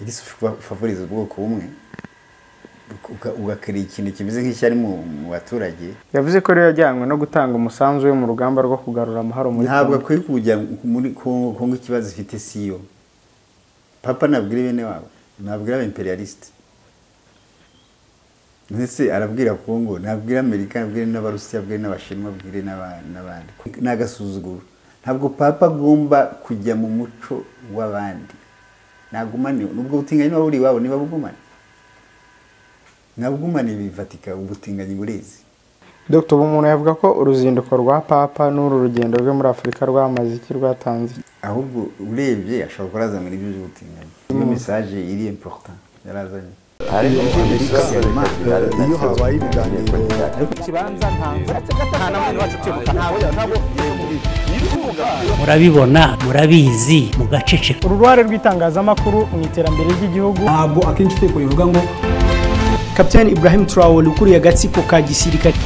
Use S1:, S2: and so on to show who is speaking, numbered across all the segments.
S1: iri favoriza ubwoko bumwe ugakora ikintu kimeze nk'ishyari mu mu baturage.
S2: Yavuze ko rero yajyanywe no gutanga umusanzu we mu rugamba rwo kugarura amahoro muri
S1: ntabwo akwiye kujya muri kongo ikibazo ifite siyo. Papa nabwire bene wabo nabwira aba imperialiste. Ndetse arabwira kongo nabwira amerika nabwire n'abarusiya abwire n'abashinwa abwire n'aba- n'abandi. Ni agasuzuguro ntabwo papa agomba kujya mu muco w'abandi. Nagumane nubwo butinganyi niba buri iwabo niba bugumane. Nabugumane bifatika ubutinganyi burezi.
S2: Dr. Bumuntu yavuga ko uruzinduko rwa papa n'uru rugendo rwe muri afurika rwamaze iki rwatanze?
S1: Ahubwo urebye ashobora kuba yazanywe n'ibyo by'ubutinganyi. Iyo mesaje iri important yarazanye.
S3: Iyo habaye ibiganiro
S4: murabibona murabizi mugaceceka.
S5: Uruhare rw'itangazamakuru mu iterambere ry'igihugu.
S6: Ntabwo akenshi itegeko rivuga ngo
S5: kapitani ibrahim traore ukuriye agatsiko ka gisirikare.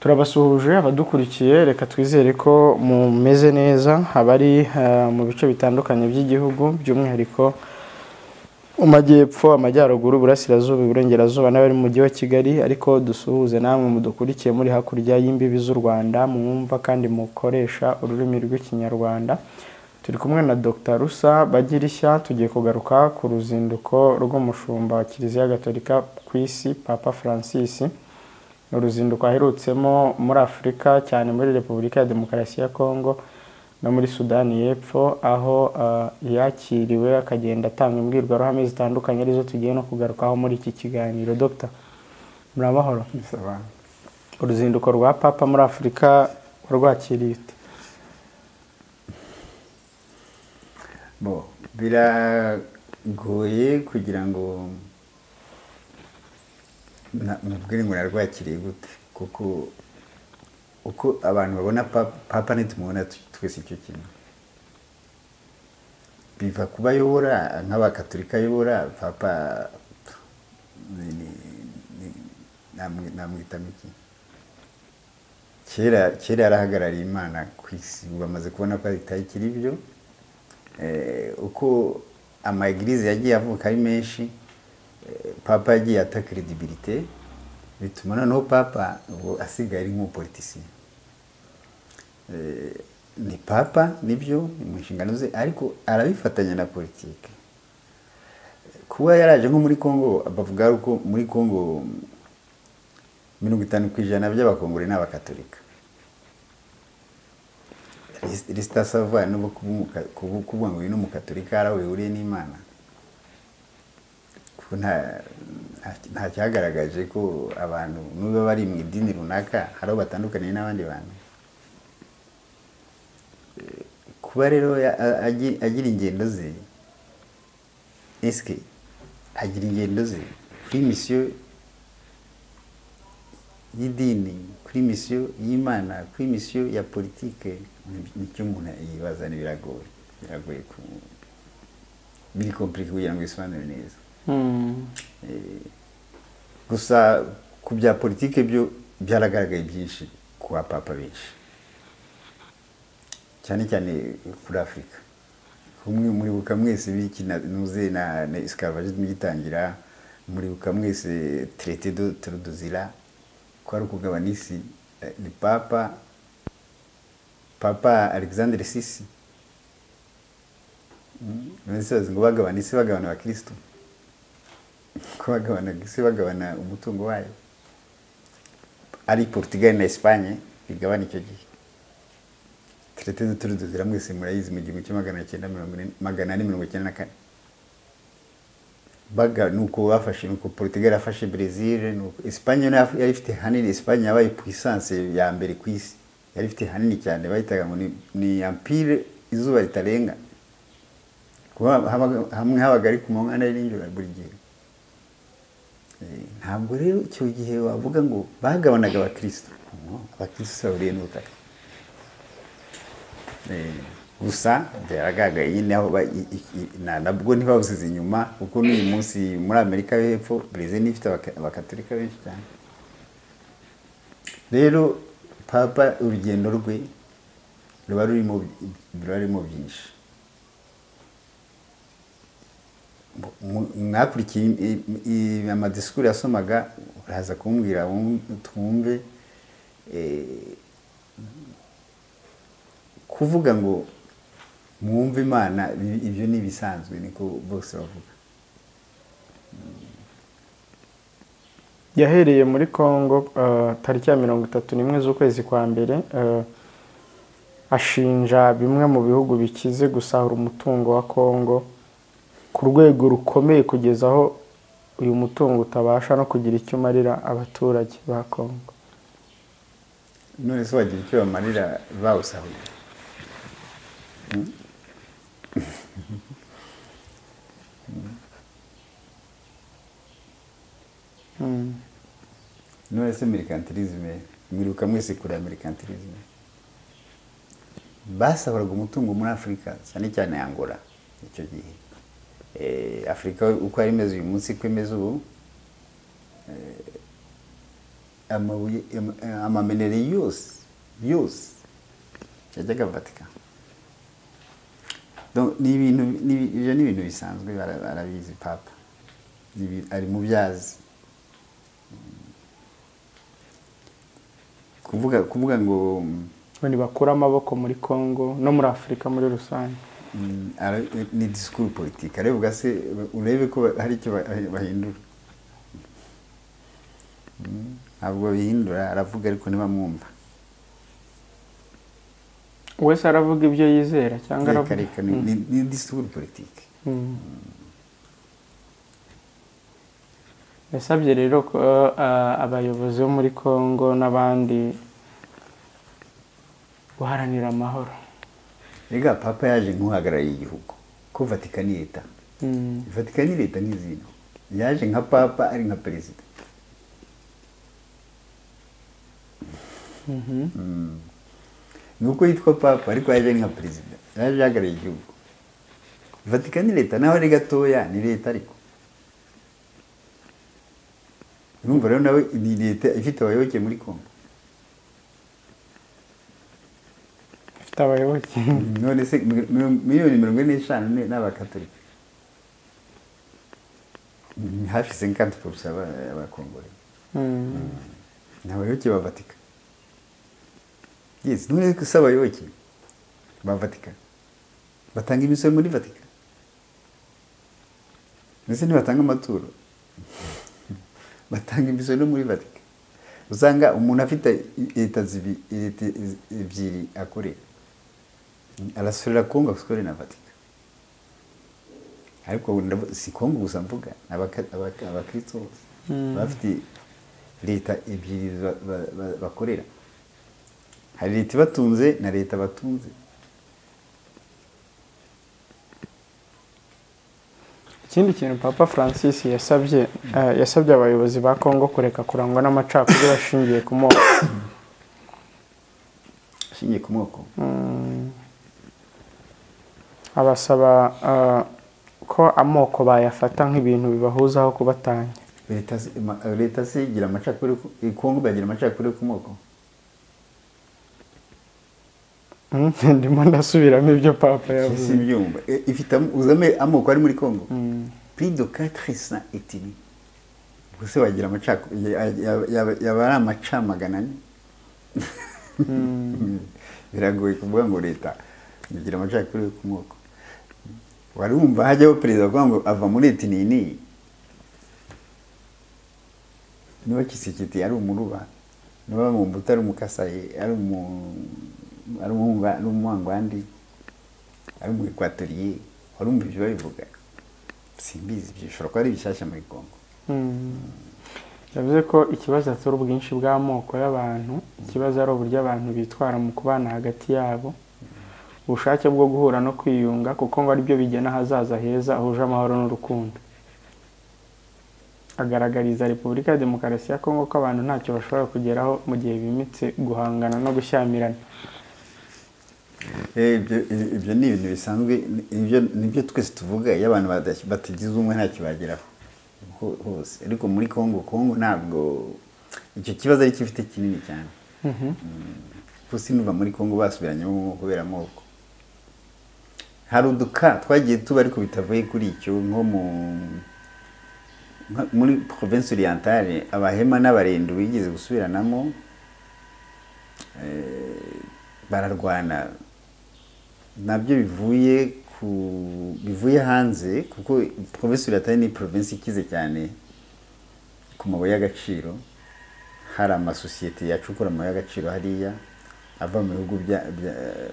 S2: Turabasuhuje abadukurikiye reka twizere ko mumeze neza abari eh, mu bice bitandukanye by'igihugu by'umwihariko mu majyepfo amajyaruguru iburasirazuba iburengerazuba n'abari mu mujyi wa kigali ariko dusuhuze namwe mudukurikiye muri hakurya y'imbibi z'u rwanda mwumva kandi mukoresha ururimi rw'ikinyarwanda. Turi kumwe na dr. Rusa bagirishya tugiye kugaruka ku ruzinduko rw'umushumba wa kiliziya gatolika ku isi papa francis. Ni uruzinduko aherutsemo muri afurika cyane muri repubulika ya demokarasi ya kongo no muri sudani y'epfo aho ah, yakiriwe akagenda atanga imbwirwaruhame zitandukanye ari zo tugiye no kugarukaho muri iki kiganiro. Dr muri amahoro
S1: bisaba.
S2: Uruzinduko rwa papa muri afurika warwakiriye
S1: biragoye kugira ngo mubwire ngo narwakiriye gute kuko uko abantu babona papa, ntitumubona tu- twese icyo kintu. Biva kuba ayobora nk'abakatolika ayobora papa ni- ni- ni- namwi- namwitamo iki? Kera kera yarahagarariye imana ku isi bamaze kubona ko bitakiri ibyo Eh, uko amaegirize yagiye avuka ari menshi eh, papa yagiye ata credibilité bituma noneho papa asigaye ari nk'umupolitisiye. Ni papa ni byo ni mu nshingano ze ariko arabifatanya na politike kuba yaraje nko muri congo bavuga ko muri congo mirongo itanu ku ijana by'abakongore ni abakatolika. Risita sava no kuvuga ngo uyu ni umukatolika hari aho bihuriye n'imana nta cyagaragaje ko abantu niba bari mu idini runaka hari aho batandukaniye n'abandi bantu. Eh, kuba rero agira ingendo ze esike agira ingendo ze kuri misiyo y'idini kuri misiyo y'imana kuri misiyo ya politike ni- ni cyo umuntu yibaza biragoye biragoye ku biri kompurike kugira ngo bisobanure neza. Eh, gusa ku bya politike byo byaragaragaye byinshi ku bapapa benshi. Cyane cyane kuri afurika muribuka mwese bikina nuze na esclavage mugitangira muribuka mwese traité de Tordesillas ko ari ukugabana isi eh, ni papa papa Alexandre Sisi. Nonese bazi ngo bagabana isi bagabana abakristo. Ko bagabana isi bagabana umutungo wayo. Ari Portugal na Espagne bigabana icyo gihe. De Tordesillas mwese murayizi mu gihumbi kimwe magana ane mirongo icyenda na kane baga nuko bafashe nuko Portugal yafashe Brazil nuko Espagne na yo yari ifite hanini Espagne yabaye puissance ya mbere ku isi yari ifite hanini cyane bahitaga ngo ni, ni empire izuba ritarenga hamwe habaga ari ku manywa n'ari nijoro buri gihe ntabwo rero icyo gihe wavuga ngo bagabanaga abakristo abakristo bahuriye n'ubutaka gusa byaragaragaye nyine aho nabwo ntibabusize inyuma kuko n'uyu munsi muri amerika yo hepfo brezil ifite abaka- abakatolika benshi cyane. Rero papa urugendo rwe ruba rurimo byinshi. Mwakurikiye amadisikuru yasomaga uraza kumbwira wum- twumve eh, kuvuga ngo mwumve imana ibyo ni ibisanzwe niko bose bavuga
S2: yahereye muri congo eh, tariki ya mirongo itatu n'imwe z'ukwezi kwa mbere eh, ashinja bimwe mu bihugu bikize gusahura umutungo wa congo ku rwego rukomeye kugeza aho uyu mutungo utabasha no kugira icyo umarira abaturage ba congo
S1: none se wagira icyo bamarira bawusahuye. None se mercantilisme mwiruka mwese kure ya mercantilisme basahuraga umutungo muri afurika cyane cyane angola icyo gihe Eh, afurika uko yari imeze uyu munsi ko imeze ubu eh, ama- amamenere yose yose yajyaga vatika ni ibintu ibyo ni ibintu bisanzwe bara- barabizi papa ari mu byazi kuvuga kuvuga ngo
S2: ntibakure amaboko muri congo no muri afurika muri rusange.
S1: mm, ni disikuru politike arevuga se urebe ko hari icyo ba- bahindura. Mm, ntabwo bihindura aravuga ariko ntibamwumva.
S2: Wese aravuga ibyo yizera cyangwa
S1: reka
S2: aravuga
S1: reka ni- ni ni disikuru politike
S2: Mm. yasabye rero ko uh, abayobozi bo muri congo n'abandi guharanira amahoro
S1: rega papa yaje nk'uhagarariye igihugu ko vatikani leta
S2: Mm.
S1: vatikani leta n'izino yaje nka papa ari nka perezida
S2: Mhm.
S1: Mm. Ni uko yitwa papa ariko yaje nka perezida yaje ahagarariye igihugu vatikani leta naho ari gatoya ni leta ariko urumva rero nawe ni leta ifite abayoboke muri kongo
S2: ifite abayoboke
S1: none se mi- mi- miliyoni mirongo ine n'eshanu ni abakatolika Ni hafi senkanti porusa abakongore ni abayoboke ba vatika yes none ko si abayoboke ba vatika batanga imisoro muri vatika ndetse ntibatanga amaturo. Batanga imisoro muri vatika usanga umuntu afite leta ebyiri akorera arasorera kongo asorera na vatika ariko si kongo gusa mvuga abakristo bose. Bafite leta ebyiri ba- ba- ba- bakorera. Hari leta ibatunze na leta batunze
S2: ikindi kintu papa francis yasabye eh, yasabye abayobozi ba congo kureka kurangwa n'amacakubiri ashingiye ku moko.
S1: Ashingiye ku moko.
S2: Mm. abasaba eh, ko amoko bayafata nk'ibintu bibahuza aho kubatanya.
S1: Leta se- ma- leta se igira amacakubiri ku- i kongo bagira amacakubiri ku moko?
S2: Ndimo ndasubiramo ibyo papa yavuze.
S1: ibyumba. E, ifite am- uzame amoko ari muri kongo
S2: Mm.
S1: plus de 400 ethnies ubwo se wagira amacakubiri yaba ari amacamagana ane. Biragoye kuvuga ngo leta igira amacakubiri ku moko. Wari wumva hajyaho perezida avuga ngo ava muri etini n'iyi niba kisekiti ari umuruba niba mumbuta ari umukasayi ari umu ari umuhunga ari umu ekwatoriye wari ibyo babivuga. Simbizi bishobora kuba ari bishyashya muri kongo
S2: Mm. yavuze ko ikibazo atari ubwinshi bw'amoko y'abantu ikibazo ari uburyo abantu bitwara mu kubana hagati yabo ubushake bwo guhura no kwiyunga kuko ngo ari byo bigena ahazaza heza huje amahoro n'urukundo. Agaragariza repubulika ya demokarasi ya kongo ko abantu ntacyo bashobora kugeraho mu gihe bimitse guhangana no gushyamirana.
S1: Ibyo ibyo ni ibintu bisanzwe ibyo ni byo twese tuvuga iyo abantu batagize umwe ntacyo bageraho ho- hose. Ariko muri kongo kongo ntabwo icyo kibazo ari gifite kinini cyane. Kuko sinuva muri kongo basubiranyemo kubera amoko hari uduka twagiye tuba ariko bitavuye kuri icyo nko mu muri province orientale abahema n'abarendu bigeze gusubiranamo eh, bararwana. Na byo bivuye ku bivuye hanze kuko province orientale ni province ikize cyane ku mabuye y'agaciro. Hari amasosiyete yacukura amabuye y'agaciro hariya ava mu bihugu bya- bya-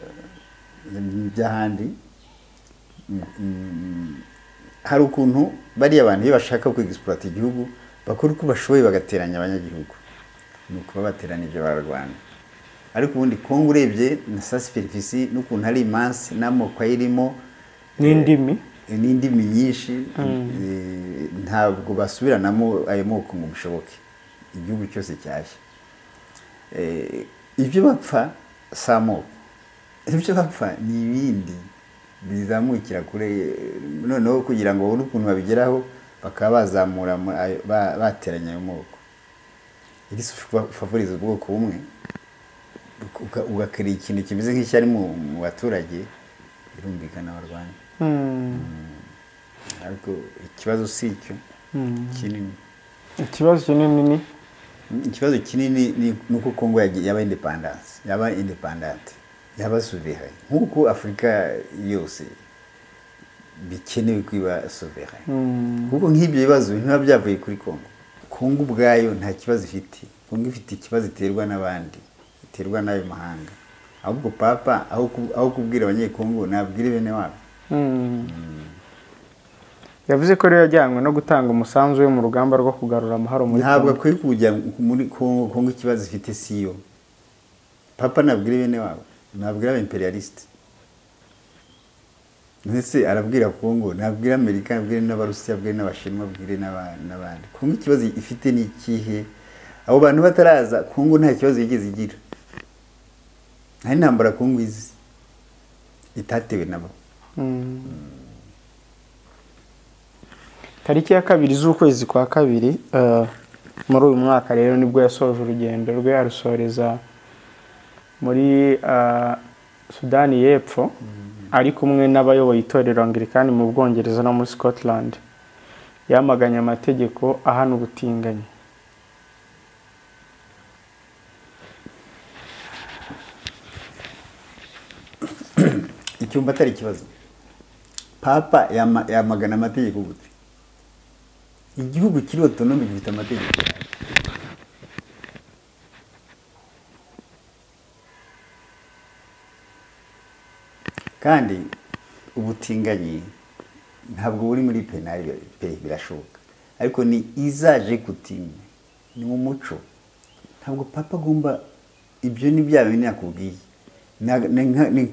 S1: by'ahandi Mm, hari ukuntu bariya abantu iyo bashaka kwegisipurata igihugu bakora uko bashoboye bagateranya abanyagihugu. Ni ukuba bateranije bararwana ariko ubundi kongo urebye na sa superficie n'ukuntu ari imansi n'amoko ayirimo.
S2: N'indimi?
S1: Eh, n'indimi nyinshi. Eh, ntabwo basubiranamo ayo moko ngo bishoboke igihugu cyose cyashya Eh, ibyo bapfa si amoko. Ibyo bapfa ni ibindi bizamukira kure eh, noneho kugira ngo babone ukuntu babigeraho bakaba bazamura bateranya ayo moko. Iri favoriza ubwoko bumwe uga- ugakora ikintu kimeze nk'icyari mu baturage birumvikana barwanya
S2: Mm.
S1: ariko ikibazo si icyo. Kinini.
S2: Ikibazo kinini ni?
S1: Ikibazo kinini ni uko kongo yaba independence yaba independante yaba souverain. Nk'uko afurika yose bikenewe kwiba souverain. Kuko nk'ibyo bibazo ntibiba byavuye kuri kongo kongo ubwayo nta kibazo ifite. Kongo ifite ikibazo iterwa n'abandi. Iterwa n'ayo mahanga. Ahubwo papa aho ku- aho kubwira abanyekongo nabwire bene wabo.
S2: Yavuze ko rero yajyanywe no gutanga umusanzu we mu rugamba rwo kugarura amahoro muri
S1: ntabwo akwiye kujya muri kongo kongo ikibazo ifite siyo. Papa nabwire bene wabo nabwira aba imperialiste ndetse arabwira kongo nabwira amerika nabwire n'abarusiya abwire n'abashinwa abwire n'aba- n'abandi. Kongo ikibazo ifite ni ikihe? Abo bantu bataraza kongo nta kibazo yigeze igira. Nta intambara kongo izi itatewe nabo.
S2: Mm. tariki ya kabiri z'ukwezi kwa kabiri eh, muri uyu mwaka rero ni bwo yasoje urugendo rwe arusoreza muri eh, sudani y'epfo ari kumwe n'abayoboye itorero angirikani mu bwongereza no muri scotland. Yamaganye amategeko ahana ubutinganyi.
S1: Icyumba atari ikibazo papa yama- yamagana amategeko gute igihugu kiri otonomi gifite amategeko kandi ubutinganyi ntabwo buri muri penali pe birashoboka ariko ni izaje gutinya ni mu muco ntabwo papa agomba ibyo ni bya bindi nakubwiye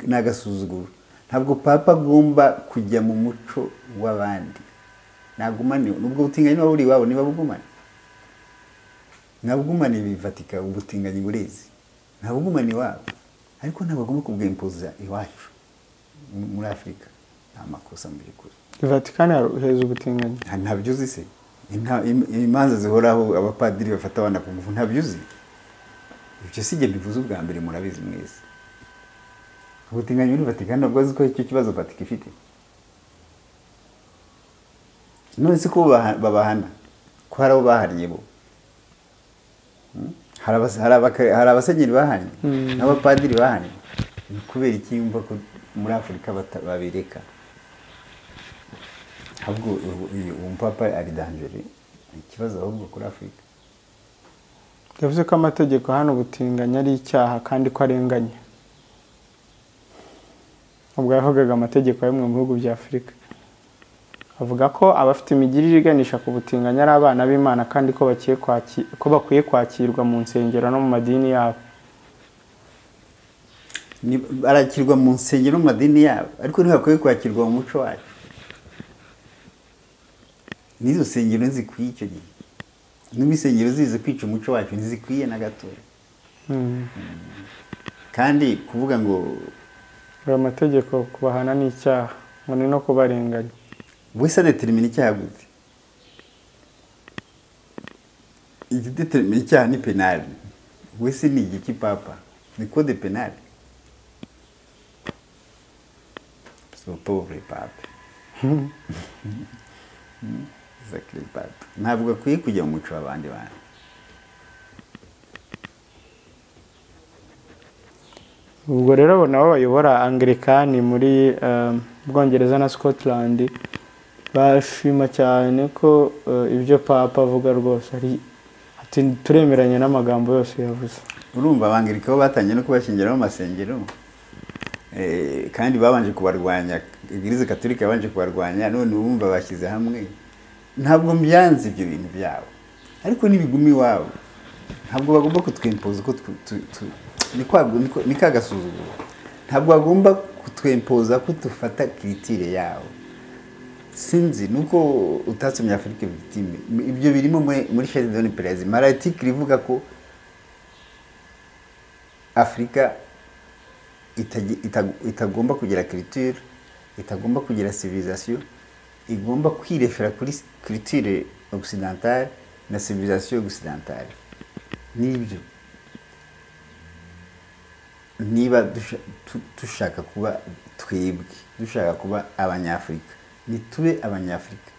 S1: ni agasuzuguro ntabwo papa agomba kujya mu muco w'abandi. Nagumane nubwo butinganyi niba buri iwabo niba bugumane. Nabugumane bifatika ubutinganyi burezi. Ntabugumane iwabo. Ariko ntabwo agomba kubwimpuza iwacu. Mu- muri afurika nta makosa mu by'ukuri.
S2: Vatikani yaruheza ubutinganyi.
S1: Nta- ntabyo uzi se. Imanza zihoraho abapadiri bafata abana ku ngufu ntabyo uzi. Ibyo si jye bivuze ubwa mbere murabizi mwese. Ubutinganyi muri vatikani ntabwo azi ko icyo kibazo vatika ifite. None se ko baha- babahana? Ko hari abo bahariye bo? Hmm? hari abasenyeri bahanye? N'abapadiri bahanye? Ni kubera iki yumva ko muri afurika babireka? Ahubwo uyu umupapa ari danjere ni ikibazo ahubwo kuri afurika.
S2: Yavuze ko amategeko hano ubutinganyi ari icyaha kandi ko arenganya ubwo yavugaga amategeko y'amwe mu bihugu bya afurika. Avuga ko abafite imigirire iganisha ku butinganyi ari abana b'imana kandi ko bakwiye kwakirwa mu nsengero no mu madini yabo.
S1: Ni- barakirwa mu nsengero no mu madini yabo. Ariko ntibakwiye kwakirwa mu muco wacu. N'izo nsengero ntizikwiye icyo gihe. Niba insengero zize kwica umuco wacu ntizikwiye na gatoya
S2: Mm.
S1: kandi kuvuga ngo
S2: ayo mategeko kubahana ni icyaha ngo ni no kubarenganya
S1: wese adetermina icyaha gute? Igidetermina icyaha ni penali wese ni igiki papa? Ni kode penali so pauvre pape ntabwo akwiye kujya mu muco w'abandi bantu.
S2: Ubwo rero abo nabo bayobora anglikani muri eh, bwongereza na scotland. Bashima cyane ko eh, ibyo papa avuga rwose. Ari turemeranya n'amagambo yose yavuze.
S1: Urumva abangirika bo batangiye no kubashyingiraho amasengero? Eh, kandi babanje kubarwanya igirize katolika yabanje kubarwanya none bumva bashyize hamwe. Ntabwo mbyanze ibyo bintu byabo. Ariko nibiguma iwabo. Ntabwo bagomba kutwempoza uko ni ka gasuzuguro ntabwo bagomba kutwempoza ko dufata kiritire yabo sinzi nuko utasomye afurika victime. Ibyo birimo muri muri shade doni perezi maratikiri ivuga ko afurika itagomba kugira kiritire itagomba kugira civilisation igomba kwirefera kuri kiritire occidentale na civilisation occidentale. Nibyo niba dushaka kuba twebwe dushaka kuba abanyafurika nitube abanyafurika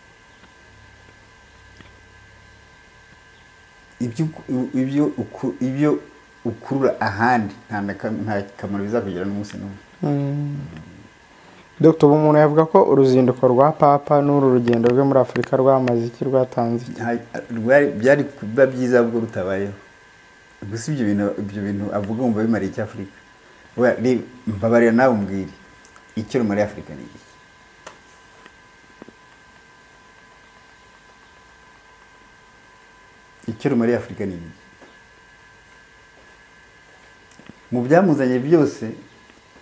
S1: ibyo uku- ibyo uku- ibyo ukurura ahandi nta kamaro bizakugira n'umunsi n'umwe.
S2: Dr umuntu yavuga ko uruzinduko rwa papa n'uru rugendo rwe muri afurika rwamaze iki rwatanze iki?
S1: Byari kuba byiza ubwo rutabayeho. Gusa ibyo bintu avuga wumva bimariye icyo afurika mbabarira nawe umbwire icyo rumariye afurika ni iki? Icyo rumariye afurika ni iki? Mu byamuzanye byose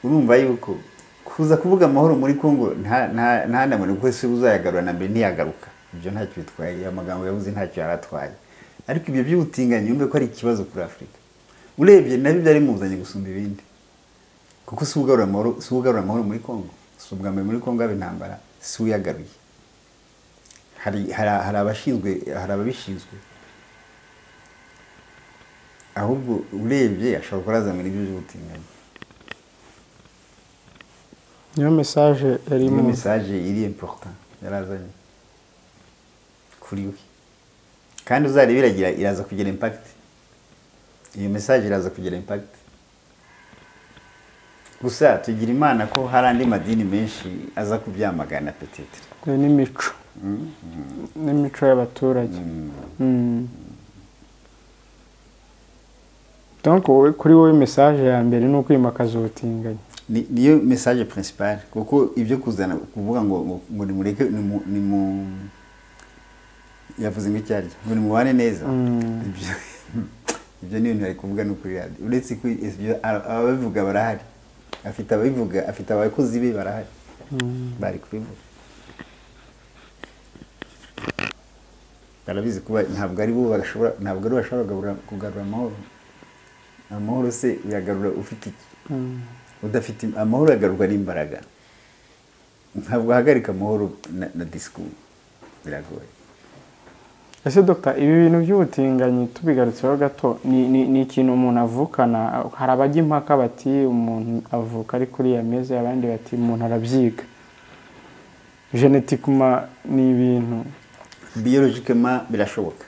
S1: urumva yuko kuza kuvuga amahoro muri congo nta- ntanamure kuko se uzayagarura na mbere ntiyagaruka ibyo ntacyo bitwaye amagambo yavuze ntacyo yaratwaye. Ariko ibyo by'ubutinganyi yumve ko ari ikibazo kuri afurika urebye na byo byari muzanye gusumba ibindi. Kuko si ugarura amahoro muri congo si ubwa mbere muri congo haba intambara si uyagaruye hari abashinzwe hari ababishinzwe. Ahubwo urebye ashobora kurazanira ibyo by'ubutinganyi.
S2: Niyo mesaje
S1: niyo
S2: yarimo
S1: mesaje iri important yarazanye kuri we. Kandi uzareba iragira iraza kugira impact. Iyo mesaje iraza kugira impact. Gusa tugira imana ko hari andi madini menshi aza kubyamagana petitire
S2: n'imico. N'imico y'abaturage. Mm. donc wowe kuri wowe mesaje ya mbere ni ukwimakaza ubutinganyi.
S1: Ni- niyo message principale kuko ibyo kuzana kuvuga ngo ngo- nimureke nimu- nimu yavuze ngo icyaryo ngo nimubane neza.
S2: Mm.
S1: ibyo ibyo ni ibintu ari kuvuga no kuri radiyo uretse ko ababivuga barahari. Afite ababivuga afite abakozi be barahari bari kubivuga barabizi kuba ntabwo ari bo bashobora ntabwo ari bo bashobora kugarura- amahoro amahoro se uyagarura ufite iki udafite amahoro yagarurwa n'imbaraga ntabwo ahagarika amahoro na disikuru biragoye
S2: ese dogita ibi bintu by'ubutinganyi tubigarutseho gato ni, ikintu umuntu avukana. Hari abajya impaka bati umuntu avuka ari kuri iya meza abandi bati umuntu arabyiga. Genetikuma ni ibintu.
S1: Biyologikema birashoboka.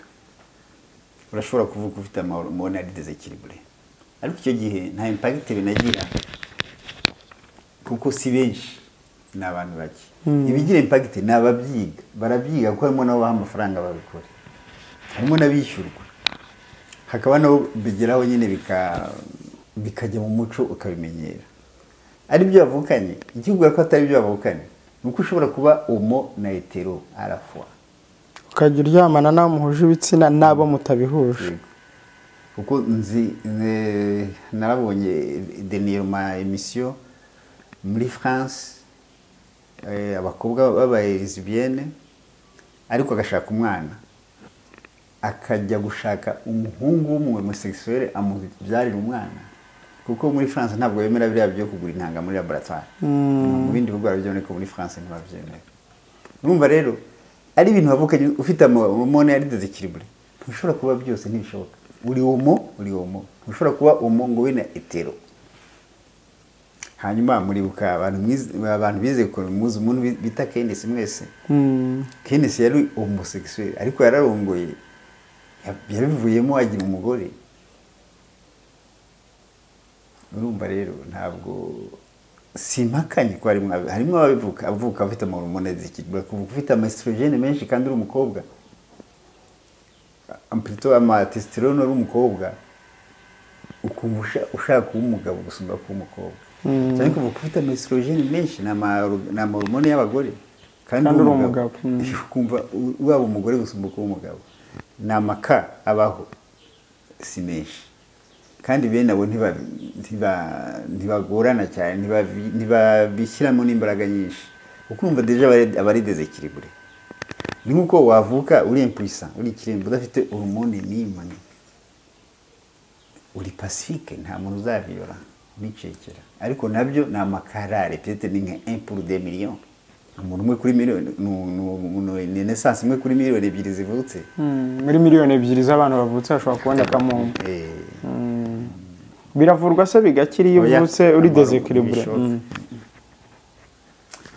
S1: Urashobora kuvuga ufite amahoro mubona ari desekiribure ariko icyo gihe nta impagiti binagira. Kuko si benshi ni abantu bake. Ibigira impagiti ni ababyiga. Barabyiga kuko harimo nabo baha amafaranga babikora. Harimo n'abishyurwa. Hakaba nabo bigeraho nyine bika- bikajya mu muco ukabimenyera. Ari byo bavukanye ikikubwira ko atari byo bavukanye ni uko ushobora kuba umo na hetero arafuwa
S2: ukajya uryamana n'abo muhuje ibitsina n'abo mutabihuje.
S1: Kuko nzi narabonye deniyoma emisiyo muri france eh, abakobwa babaye lesbienne ariko agashaka umwana. Akajya gushaka umuhungu w'umuhomosekisuwere amubyarira umwana. Kuko muri france ntabwo bemera biriya byo kugura intanga muri laboratoire. Mu bindi bihugu ariko muri france ntibabyemera. Urumva rero ari ibintu wavukanye ufite amamone ari desekiribure ntushobora kuba byose ntibishoboka uri umo uri umo ntushobora kuba umo ngo we na etero. Hanyuma muribuka abantu bize muzi umuntu bi- bita kenisi mwese.
S2: Mm.
S1: kenisi yari homosexuel ariko yararongoye ya- yabivuyemo agira umugore. Urumva rero ntabwo simpakanye ko harimo ab- harimo ababivuka avuka afite amahormone zikigwa kuvuka ufite amaestrogene menshi kandi uri umukobwa. Plutôt amatestosterone uri umukobwa. Ukumva usha- ushaka kuba umugabo gusumba kuba umukobwa. Cyane kuvuka ufite amaestrogene menshi ni ama- ni amahormone y'abagore. Kandi uri umugabo.
S2: mm.
S1: ukumva waba umugore gusumba kuba umugabo. Ni amaka abaho. Si menshi kandi bene abo ntiba- ntiba- ntibagorana cyane ntibabi- ntibabishyiramo n'imbaraga nyinshi. Kuko urumva deja aba ari- aba ari desekiribure ni nk'uko wavuka uri impurisa uri ikiremba udafite urumuni n'imwe. Uri pacifique nta muntu uzabiyora ubicekera ariko na byo ni amakarare peut-être ni nka 1 pour 2 millions. Umuntu umwe kuri miliyoni ni naissance imwe kuri miliyoni ebyiri zivutse.
S2: Mm. muri miliyoni ebyiri z'abantu bavutse hashobora kubonekamo umwe
S1: Eh,
S2: biravurwa se bigakira iyo uvutse uri
S1: bishoboka.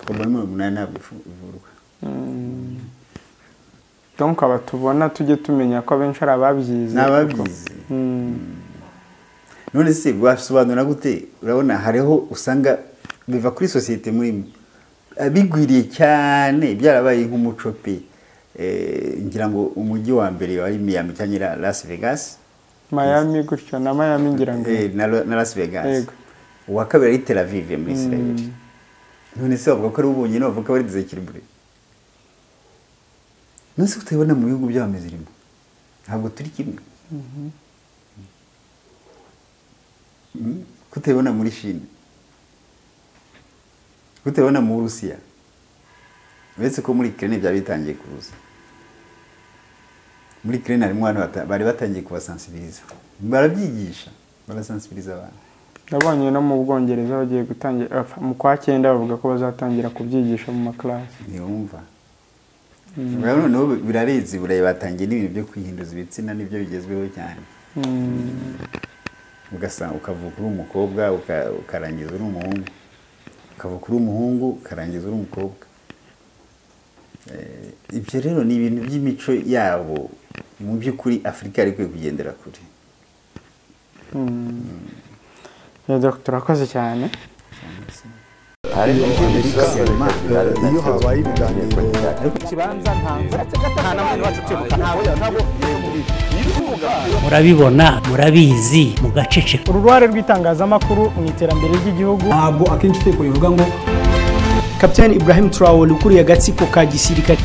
S1: Problème umunani ntabwo ivurwa.
S2: Donc aba tubona tujye tumenya ko abenshi ari ababyize.
S1: Ni ababyize. None se wasobanura gute? Urabona hariho usanga biva kuri sosiyete muri bigwiriye cyane byarabaye nk'umuco pe Eh, ngira ngo umujyi wa mbere wari Miami cyangwa Las Vegas.
S2: Miami gutyo na Miami ngira ngo
S1: eh, na, Las Vegas. Uwa kabiri ari Tel Aviv muri Israel. None se bavuga ko ari ubonye bavuga ko ari desekiribure none se utabona mu bihugu by'abameze irimo? Ntabwo turi kimwe. Mm, kutabona muri Chine kutabona mu Burusiya uretse ko muri Ukraine byari bitangiye kuza. Muri Ukraine harimo abantu bari batangiye kubasensibiliza barabyigisha barasensibiliza abantu.
S2: Nabonye no mu Bwongereza bagiye gutangira mu kwa cyenda bavuga ko bazatangira kubyigisha mu maklasi.
S1: Ntiyumva Urabona noneho birarezi burayi batangiye n'ibintu byo kwihinduza ibitsina ni byo bigezweho cyane. Ugasanga ukavuka uri umukobwa uka- ukarangiza uri umuhungu. Ukavuka uri umuhungu ukarangiza uri umukobwa Eh, ibyo rero ni ibintu by'imico yabo mu by'ukuri afurika yari ikwiye kugendera kure
S2: turakoze cyane
S3: iyo habaye ibiganiro
S4: murabibona murabizi mugaceceka.
S5: Uruhare rw'itangazamakuru mu iterambere ry'igihugu.
S6: Ntabwo akenshi itegeko rivuga ngo
S5: kapitani ibrahim traore ukuriye agatsiko ka gisirikare.